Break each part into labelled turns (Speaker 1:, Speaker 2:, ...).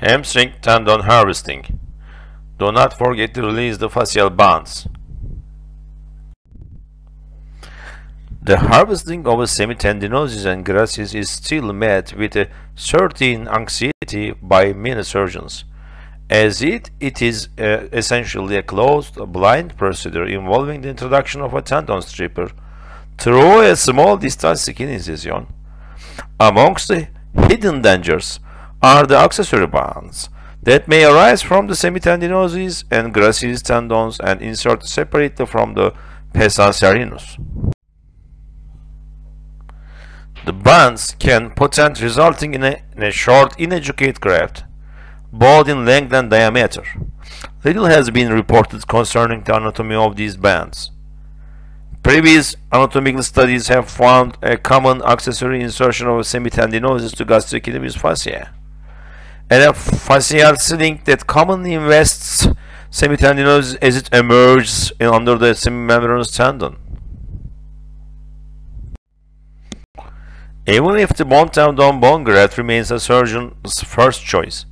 Speaker 1: Hamstring tendon harvesting. Do not forget to release the fascial bands. The harvesting of semitendinosus and gracilis is still met with a certain anxiety by many surgeons, as it, it is uh, essentially a closed, blind procedure involving the introduction of a tendon stripper through a small distal skin incision. Amongst the hidden dangers are the accessory bands that may arise from the semitendinosus and gracilis tendons and insert separately from the pes anserinus. The bands can potent resulting in a, in a short ineducated graft, both in length and diameter. Little has been reported concerning the anatomy of these bands. Previous anatomical studies have found a common accessory insertion of semitendinosus to gastrocnemius fascia, and a fascial sling that commonly invests semitendinosus as it emerges under the semimembranous tendon. Even if the bone tendon bone graft remains a surgeon's first choice,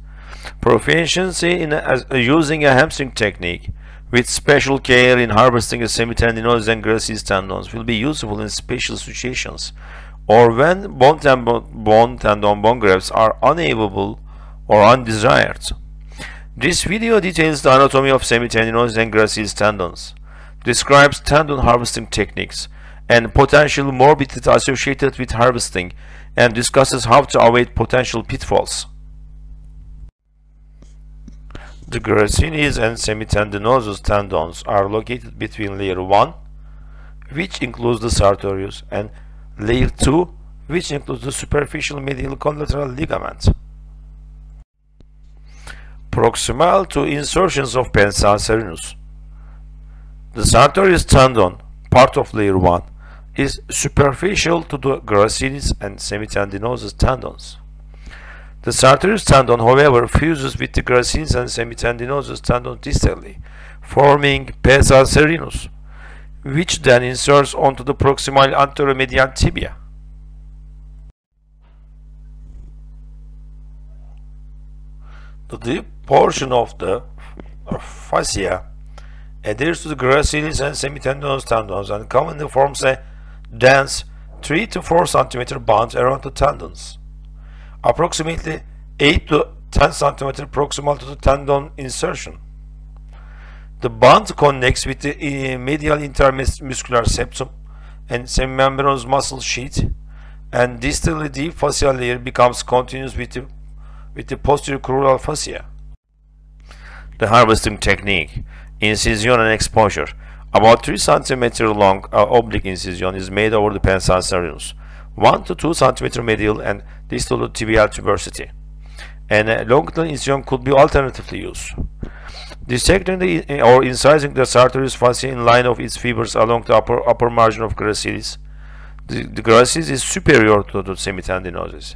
Speaker 1: proficiency in a, using a hamstring technique with special care in harvesting a semitendinosus and gracilis tendons will be useful in special situations or when bone tendon bone, tendon bone grafts are unavailable or undesired. This video details the anatomy of semitendinosus and gracilis tendons, describes tendon harvesting techniques, and potential morbidity associated with harvesting and discusses how to avoid potential pitfalls. The gracilis and semitendinosus tendons are located between layer 1, which includes the sartorius, and layer 2, which includes the superficial medial collateral ligament. Proximal to insertions of pes anserinus. The sartorius tendon, part of layer 1, is superficial to the gracilis and semitendinosus tendons. The sartorius tendon, however, fuses with the gracilis and semitendinosus tendon distally, forming pes anserinus, which then inserts onto the proximal anteromedial tibia. The deep portion of the fascia adheres to the gracilis and semitendinous tendons and commonly forms a dense 3 to 4 cm band around the tendons, approximately 8 to 10 cm proximal to the tendon insertion. The band connects with the eh, medial intermuscular septum and semimembranous muscle sheath and distally deep fascial layer becomes continuous with the, with the posterior crural fascia. The harvesting technique, incision and exposure about 3 cm long uh, oblique incision is made over the pes anserinus, 1 to 2 cm medial and distal to tibial tuberosity. And a longitudinal incision could be alternatively used. Dissecting the, or incising the sartorius fascia in line of its fibers along the upper, upper margin of gracilis. The, the gracilis is superior to the semitendinosus.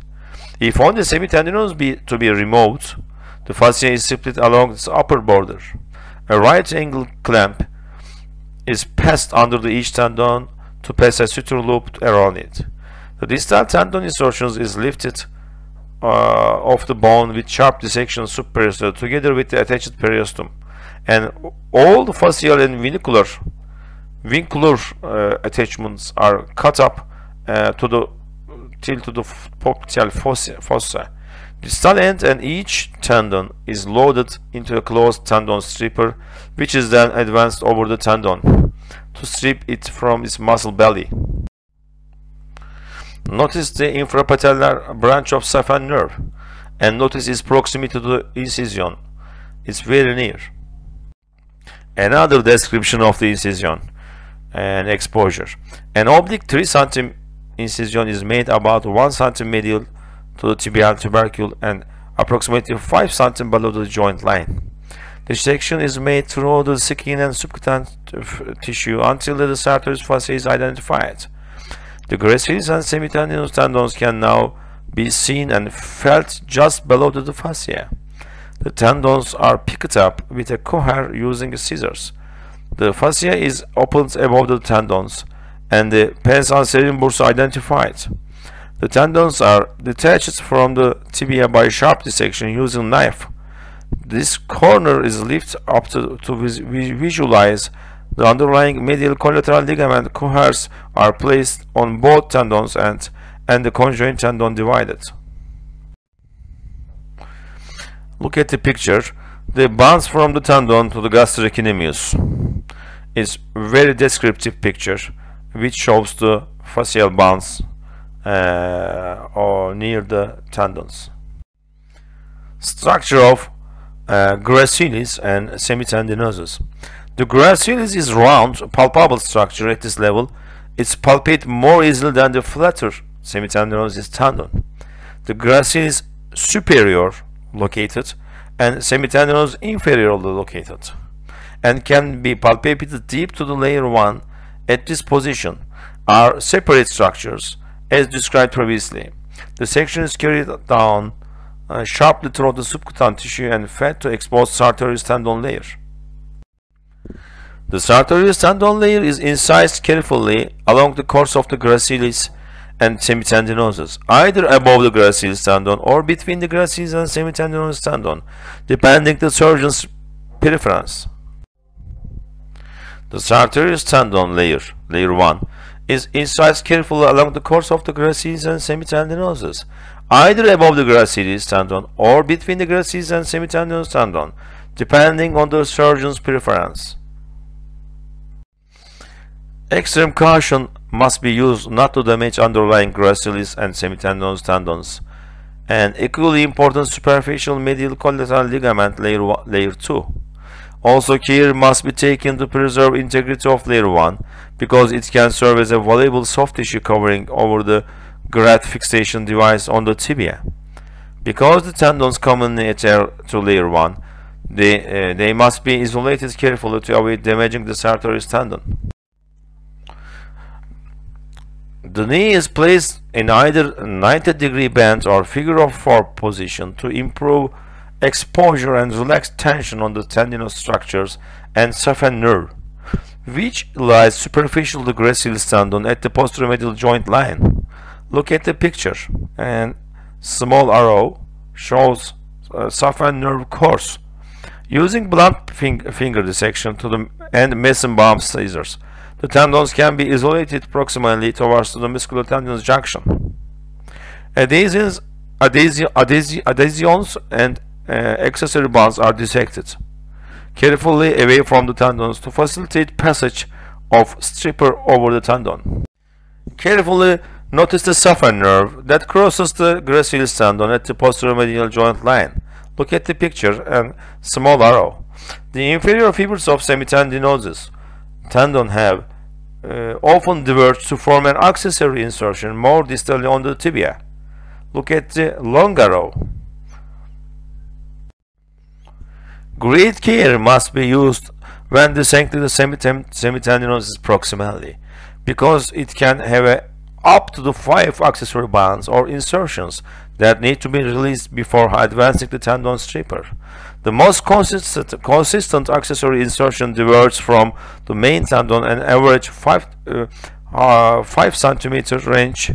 Speaker 1: If only semitendinosus be to be removed, the fascia is split along its upper border. A right angle clamp is passed under the each tendon to pass a suture loop around it. The distal tendon insertions is lifted uh, off the bone with sharp dissection subperiosteal together with the attached periosteum and all the fascial and vincular vincular uh, attachments are cut up uh, to the till to the popliteal fossa, fossa. Distal end and each tendon is loaded into a closed tendon stripper which is then advanced over the tendon to strip it from its muscle belly. Notice the infrapatellar branch of saphenous nerve and notice its proximity to the incision. It's very near. Another description of the incision and exposure. An oblique 3 cm incision is made about 1 cm medial to the tibial tubercle and approximately 5 cm below the joint line. The section is made through the skin and subcutaneous tissue until the sartorius fascia is identified. The gracilis and semitendinous tendons can now be seen and felt just below the fascia. The tendons are picked up with a Kocher using scissors. The fascia is opened above the tendons and the pes anserinus bursa identified. The tendons are detached from the tibia by sharp dissection using knife. This corner is lifted up to, to vis visualize the underlying medial collateral ligament Kochers are placed on both tendons and, and the conjoint tendon divided. Look at the picture. The bounce from the tendon to the gastrocnemius is very descriptive picture which shows the fascial bounce uh, or near the tendons. Structure of uh, gracilis and semitendinosus. The gracilis is round, palpable structure at this level. It's palpate more easily than the flatter semitendinosus tendon. The gracilis superior located and semitendinosus inferiorly located and can be palpated deep to the layer 1 at this position are separate structures as described previously. The section is carried down uh, sharply through the subcutaneous tissue and fed to expose the sartorius tendon layer. The sartorius tendon layer is incised carefully along the course of the gracilis and semitendinosus, either above the gracilis tendon or between the gracilis and semitendinosus tendon, depending the surgeon's preference. The sartorius tendon layer, layer 1, is incised carefully along the course of the gracilis and semitendinosus, either above the gracilis tendon or between the gracilis and semitendinosus tendon, depending on the surgeon's preference. Extreme caution must be used not to damage underlying gracilis and semitendinous tendons. And equally important superficial medial collateral ligament layer, layer 2. Also care must be taken to preserve integrity of layer 1 because it can serve as a valuable soft tissue covering over the graft fixation device on the tibia. Because the tendons commonly adhere to layer 1, they, uh, they must be isolated carefully to avoid damaging the sartorius tendon. The knee is placed in either 90 degree bend or figure of four position to improve exposure and relax tension on the tendinous structures and saphenous nerve, which lies superficial to gracilis tendon at the posterior medial joint line. Look at the picture and small arrow shows uh, nerve course. Using blunt finger dissection to the and Metzenbaum scissors the tendons can be isolated proximally towards the musculotendinous junction. Adhesions, adhesion, adhesion, adhesions and uh, accessory bonds are dissected carefully away from the tendons to facilitate passage of stripper over the tendon. Carefully notice the saphenous nerve that crosses the gracilis tendon at the posterior medial joint line. Look at the picture and small arrow. The inferior fibers of semitendinosus tendon have uh, often diverge to form an accessory insertion more distally on the tibia. Look at the long arrow. Great care must be used when dissecting the semitendinosus proximally because it can have a, up to the five accessory bands or insertions that need to be released before advancing the tendon stripper. The most consistent, consistent accessory insertion diverges from the main tendon and average 5, uh, uh, 5 centimeter range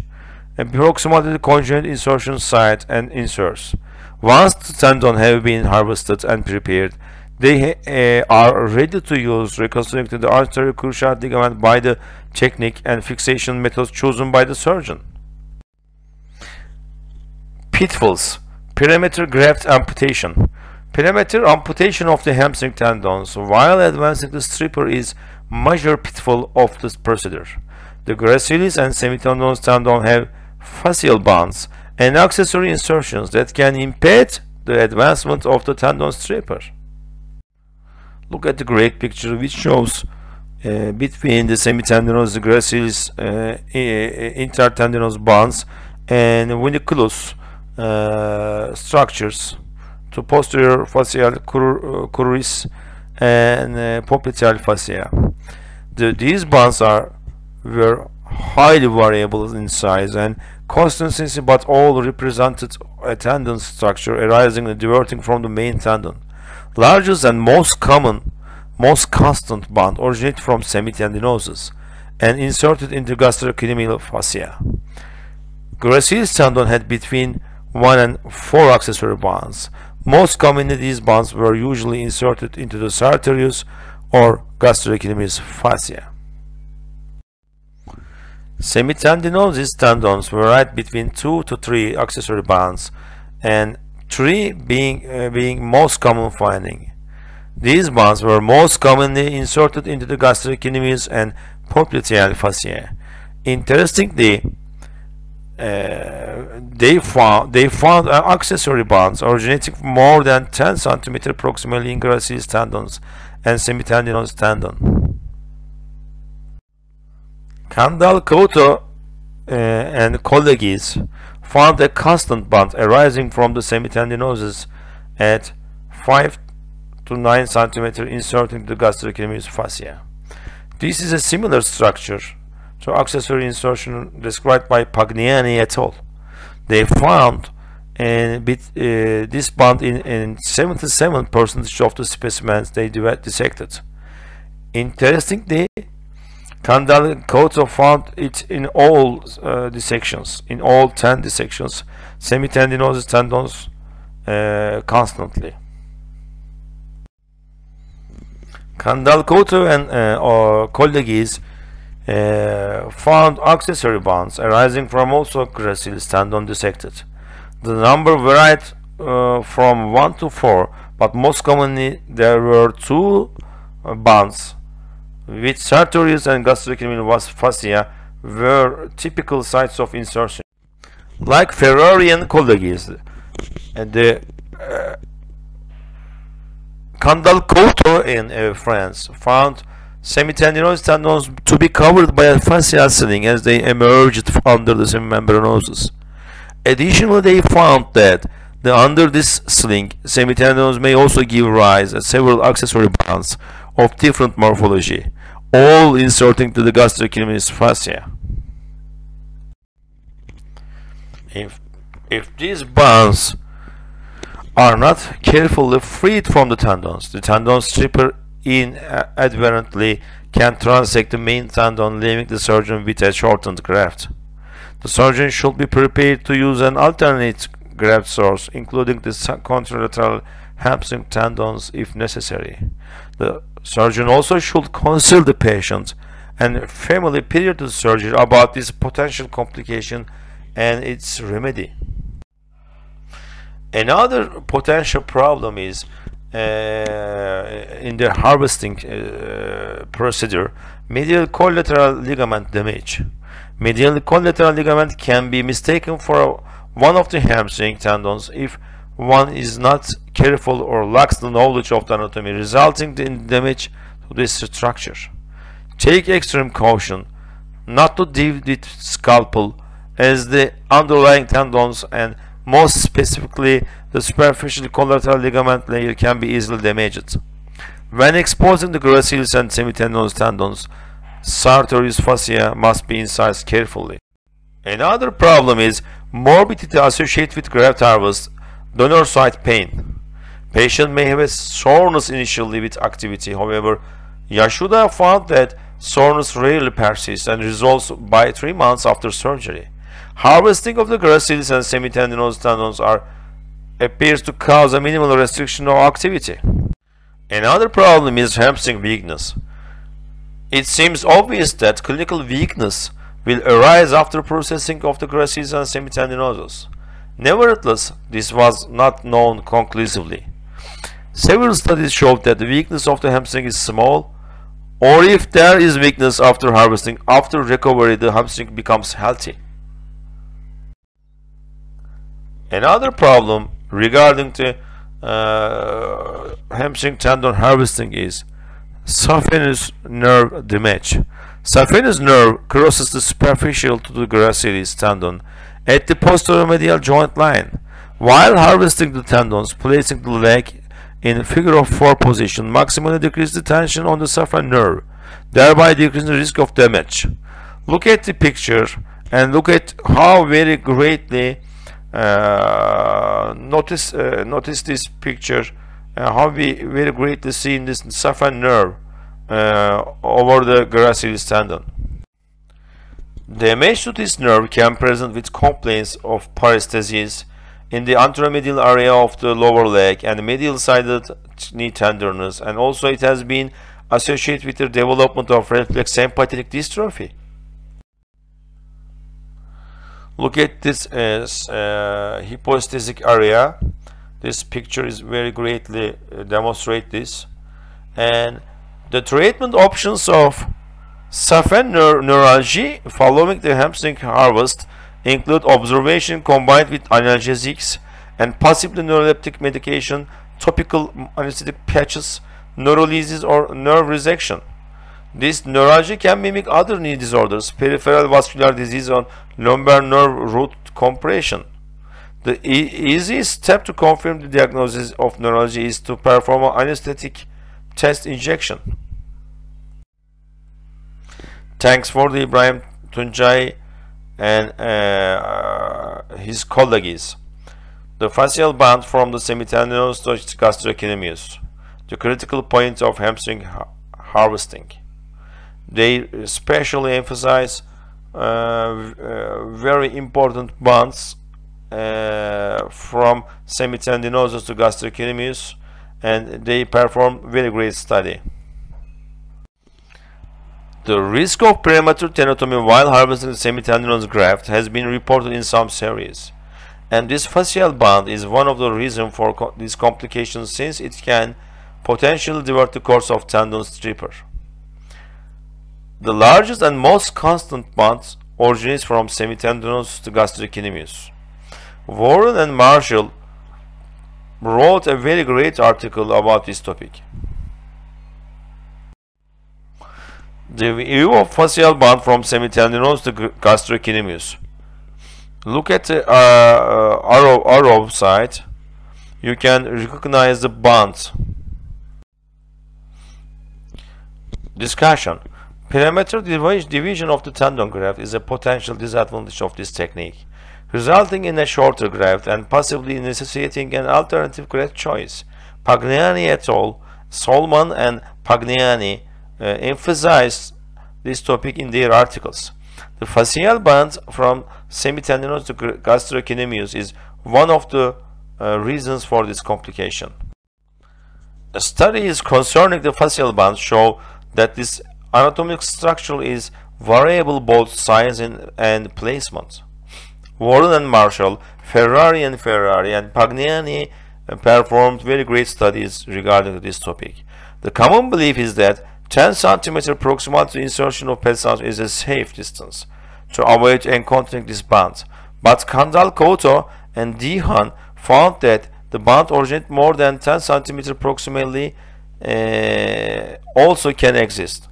Speaker 1: approximately the conjoint insertion site and inserts. Once the tendon have been harvested and prepared, they uh, are ready to use reconstructing the anterior cruciate ligament by the technique and fixation methods chosen by the surgeon. Pitfalls Perimeter graft amputation Perimeter amputation of the hamstring tendons while advancing the stripper is major pitfall of this procedure. The gracilis and semitendinous tendon have fascial bonds and accessory insertions that can impede the advancement of the tendon stripper. Look at the great picture which shows uh, between the semitendinous gracilis uh, intertendinous bonds and vinculus uh, structures to posterior facial cruris and uh, popliteal fascia. The, these bonds are were highly variable in size and consistency but all represented a tendon structure arising and diverting from the main tendon. Largest and most common, most constant bond originated from semitendinosus and inserted into gastrocnemial fascia. gracilis tendon had between 1 and 4 accessory bonds. Most commonly these bonds were usually inserted into the sartorius or gastrocnemius fascia. Semitendinosus tendons were right between 2 to 3 accessory bands and 3 being, uh, being most common finding. These bands were most commonly inserted into the gastrocnemius and popliteal fascia. Interestingly, uh, they found they found uh, accessory bands originating more than 10 cm proximally in gracilis tendons and semitendinous tendon. Candal-Couto uh, and colleagues found a constant bond arising from the semitendinosus at 5 to 9 cm inserting the gastrocnemius fascia. This is a similar structure to accessory insertion described by Pagnani et al. They found bit, uh, this bond in, in 77% of the specimens they dissected. Interestingly, Candal-Couto found it in all uh, dissections, in all 10 dissections, semitendinosus tendons uh, constantly. Candal-Couto and uh, colleagues uh, found accessory bonds arising from also gracilis tendon dissected. The number varied uh, from 1 to 4, but most commonly there were two uh, bonds with sartorius and gastrocnemius fascia were typical sites of insertion. Like Ferrari and the uh, Couto in uh, France found semitendinous tendons to be covered by a fascial ceiling as they emerged under the semimembranosus. Additionally, they found that the, under this sling, semitendinosus may also give rise to several accessory bands of different morphology, all inserting to the gastrocnemius fascia. If, if these bonds are not carefully freed from the tendons, the tendon stripper inadvertently uh, can transect the main tendon, leaving the surgeon with a shortened graft. The surgeon should be prepared to use an alternate graft source, including the contralateral hamstring tendons if necessary. The surgeon also should consult the patient and family prior to surgery about this potential complication and its remedy. Another potential problem is uh, in the harvesting uh, procedure, medial collateral ligament damage. Medial collateral ligament can be mistaken for one of the hamstring tendons if one is not careful or lacks the knowledge of the anatomy, resulting in damage to this structure. Take extreme caution not to deal with scalpel as the underlying tendons and most specifically, the superficial collateral ligament layer can be easily damaged. When exposing the gracilis and semitendinous tendons, sartorius fascia must be incised carefully. Another problem is morbidity associated with graft harvest, donor site pain. Patient may have a soreness initially with activity, however, Yasuda found that soreness rarely persists and resolves by 3 months after surgery. Harvesting of the gracilis and semitendinous tendons are appears to cause a minimal restriction of activity. Another problem is hamstring weakness. It seems obvious that clinical weakness will arise after processing of the gracilis and semitendinosus. Nevertheless, this was not known conclusively. Several studies showed that the weakness of the hamstring is small, or if there is weakness after harvesting, after recovery the hamstring becomes healthy. Another problem regarding the uh, hamstring tendon harvesting is saphenous nerve damage. Saphenous nerve crosses the superficial to the gracilis tendon at the posterior medial joint line. While harvesting the tendons, placing the leg in figure of 4 position maximally decrease the tension on the saphenous nerve, thereby decreasing the risk of damage. Look at the picture and look at how very greatly uh, notice uh, notice this picture uh, how we very greatly see in this saphenous nerve over the gracilis tendon Damage to this nerve can present with complaints of paresthesias in the anteromedial area of the lower leg and medial-sided knee tenderness and also it has been associated with the development of reflex sympathetic dystrophy. Look at this as uh, hypoesthetic area. This picture is very greatly uh, demonstrate this and the treatment options of Saphen neuralgia following the hamstring harvest include observation combined with analgesics and possibly neuroleptic medication, topical anesthetic patches, neurolysis or nerve resection. This neuralgia can mimic other knee disorders, peripheral vascular disease or lumbar nerve root compression. The e easiest step to confirm the diagnosis of neuralgia is to perform an anesthetic test injection. Thanks for the Ibrahim Tuncay and uh, his colleagues. The fascial band from the semitendinous to gastrocnemius, the critical point of hamstring ha harvesting. They especially emphasize uh, uh, very important bands uh, from semitendinosus to gastrocnemius and they perform very great study. The risk of premature tenotomy while harvesting semitendinous graft has been reported in some series. And this fascial band is one of the reasons for co these complications since it can potentially divert the course of tendon stripper. The largest and most constant band originates from semitendinous to gastrocnemius. Warren and Marshall wrote a very great article about this topic. The view of fascial band from semitendinous to gastrocnemius. Look at the uh, uh, arrow, arrow side. You can recognize the band. Discussion. Perimeter division of the tendon graft is a potential disadvantage of this technique, resulting in a shorter graft and possibly necessitating an alternative graft choice. Pagnani et al., Solman and Pagnani emphasized this topic in their articles. The fascial band from semitendinous to gastrocnemius is one of the uh, reasons for this complication. Studies concerning the fascial band show that this anatomic structure is variable both size and, and placement. Warren and Marshall, Ferrari and Ferrari, and Pagnani uh, performed very great studies regarding this topic. The common belief is that 10 cm proximal to insertion of ped is a safe distance to avoid encountering this band. But Candal-Couto and Deehan found that the band originates more than 10 cm proximally uh, also can exist.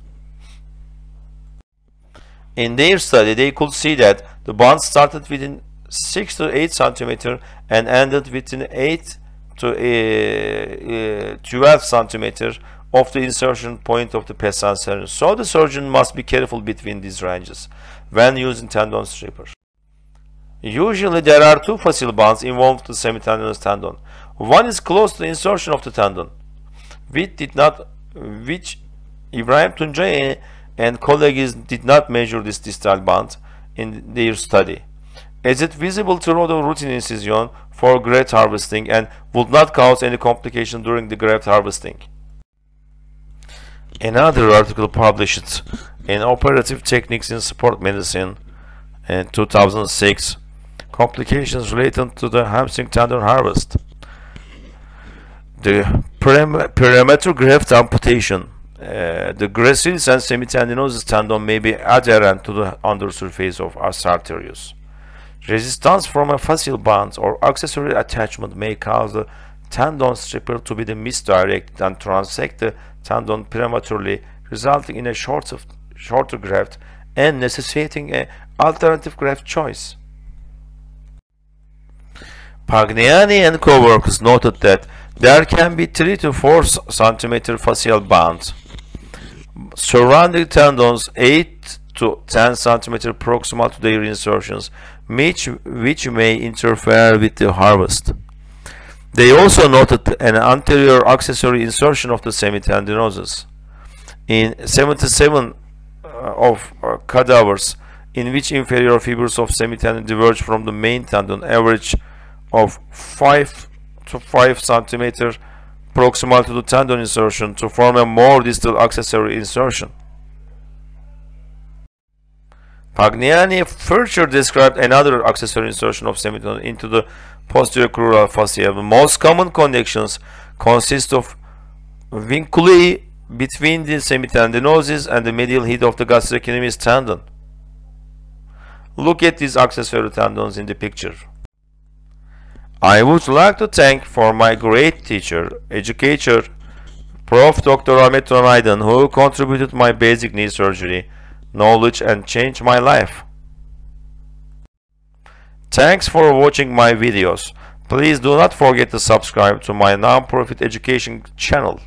Speaker 1: In their study, they could see that the band started within 6 to 8 cm and ended within 8 to uh, uh, 12 cm of the insertion point of the pes anserinus. So the surgeon must be careful between these ranges when using tendon stripper. Usually there are two fascial bands involved in the semitendinous tendon. One is close to the insertion of the tendon, which did not, which Ibrahim Tuncay and colleagues did not measure this distal band in their study. Is it visible through the routine incision for graft harvesting and would not cause any complication during the graft harvesting? Another article published in Operative Techniques in Sport Medicine in 2006 complications related to the hamstring tendon harvest. The perimeter graft amputation. Uh, the gracilis and semitendinosus tendon may be adherent to the undersurface of sartorius. Resistance from a fascial band or accessory attachment may cause the tendon stripper to be misdirected and transect the tendon prematurely, resulting in a shorter, shorter graft and necessitating an alternative graft choice. Pagnani and co-workers noted that there can be 3 to 4 cm fascial bands surrounding tendons 8 to 10 cm proximal to their insertions, which, which may interfere with the harvest. They also noted an anterior accessory insertion of the semitendinosus. In 77 uh, of uh, cadavers in which inferior fibers of semitendon diverge from the main tendon average of 5 to 5 centimeter proximal to the tendon insertion to form a more distal accessory insertion. Pagnani further described another accessory insertion of semitendon into the posterior crural fascia. The most common connections consist of vinculi between the semitendinosus and the medial head of the gastrocnemius tendon. Look at these accessory tendons in the picture. I would like to thank for my great teacher, educator, Prof. Dr. Ahmet Ronaydan, who contributed my basic knee surgery knowledge and change my life. Thanks for watching my videos. Please do not forget to subscribe to my non-profit education channel.